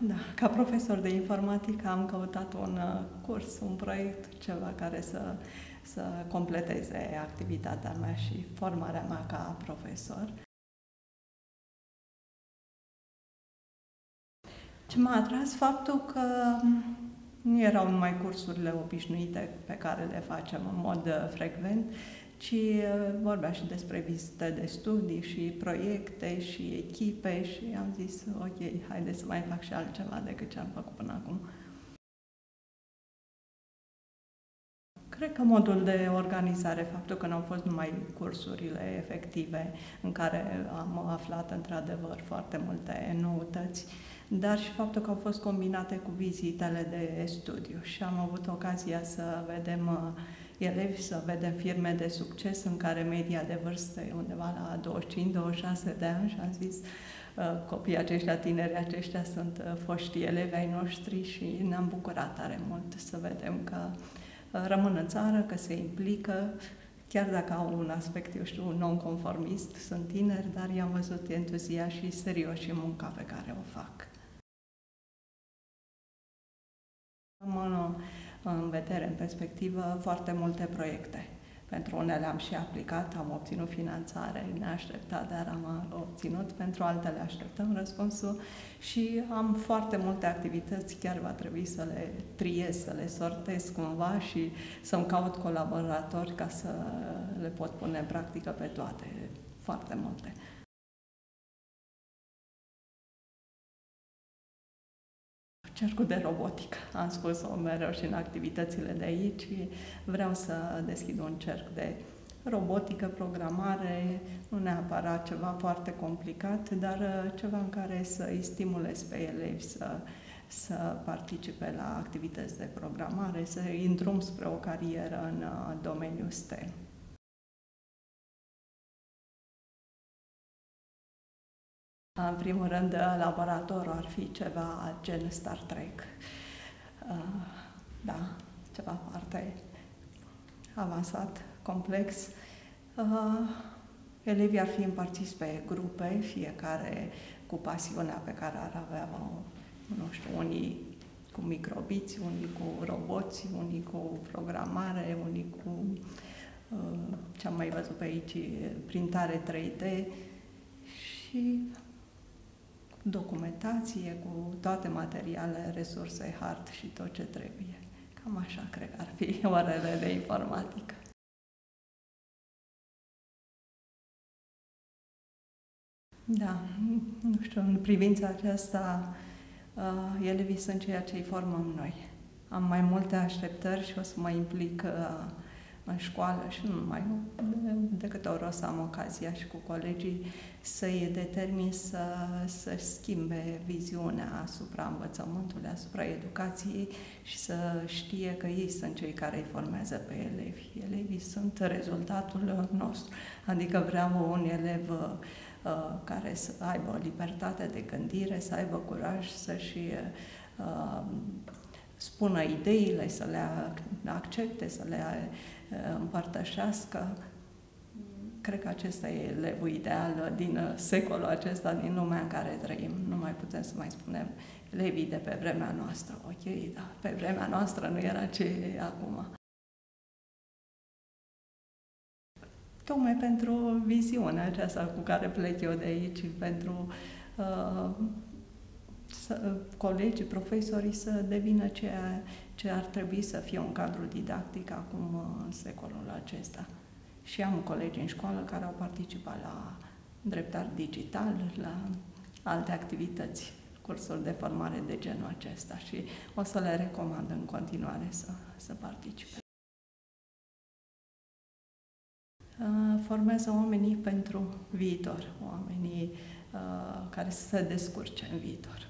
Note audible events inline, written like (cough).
Da, ca profesor de informatică am căutat un uh, curs, un proiect, ceva care să, să completeze activitatea mea și formarea mea ca profesor. Ce m-a atras faptul că um, nu erau numai cursurile obișnuite pe care le facem în mod uh, frecvent, ci uh, vorbea și despre vizite de studii și proiecte și echipe și am zis, ok, haideți să mai fac și altceva decât ce am făcut până acum. Cred că modul de organizare, faptul că nu au fost numai cursurile efective în care am aflat într-adevăr foarte multe noutăți, dar și faptul că au fost combinate cu vizitele de studiu. Și am avut ocazia să vedem uh, elevi, să vedem firme de succes în care media de vârstă e undeva la 25-26 de ani și am zis uh, copiii aceștia, tineri aceștia sunt uh, foștii elevi ai noștri și ne-am bucurat tare mult să vedem că rămân în țară, că se implică, chiar dacă au un aspect, eu știu, non-conformist, sunt tineri, dar i-am văzut entuziași și serioși în munca pe care o fac. Am în vedere, în perspectivă, foarte multe proiecte. Pentru unele am și aplicat, am obținut finanțare neașteptat, dar am obținut, pentru altele așteptăm răspunsul și am foarte multe activități, chiar va trebui să le triez, să le sortez cumva și să-mi caut colaboratori ca să le pot pune în practică pe toate, foarte multe. Cercul de robotică. Am spus-o mereu și în activitățile de aici. Vreau să deschid un cerc de robotică, programare, nu neapărat ceva foarte complicat, dar uh, ceva în care să îi stimulez pe elevi să, să participe la activități de programare, să îi îndrum spre o carieră în uh, domeniul STEM. În primul rând, laboratorul ar fi ceva gen Star Trek. Uh, da, ceva foarte avansat, complex. Uh, elevii ar fi împărțiți pe grupe, fiecare cu pasiunea pe care ar avea, nu știu, unii cu microbiți, unii cu roboți, unii cu programare, unii cu uh, ce am mai văzut pe aici, printare 3D și documentație cu toate materialele, resurse, hard și tot ce trebuie. Cam așa cred că ar fi (laughs) orele de informatică. Da, nu știu, în privința aceasta, uh, elevii sunt ceea ce îi formăm noi. Am mai multe așteptări și o să mă implic uh, în școală și nu numai, nu, de, de câte ori o să am ocazia și cu colegii să-i determin să, să schimbe viziunea asupra învățământului, asupra educației și să știe că ei sunt cei care îi formează pe elevi. Elevii sunt rezultatul nostru, adică vreau un elev uh, care să aibă o libertate de gândire, să aibă curaj să-și uh, spună ideile, să le accepte, să le împărtășească. Cred că acesta e elevul ideal din secolul acesta, din lumea în care trăim. Nu mai putem să mai spunem elevii de pe vremea noastră. Ok, da, pe vremea noastră nu era ce e acum. Tocmai pentru viziunea aceasta cu care plec eu de aici, pentru uh, să, colegii, profesorii să devină ceea ce ar trebui să fie un cadru didactic acum în secolul acesta. Și am colegi în școală care au participat la dreptar digital, la alte activități, cursuri de formare de genul acesta și o să le recomand în continuare să, să participe. Formează oamenii pentru viitor, oamenii uh, care să se descurce în viitor.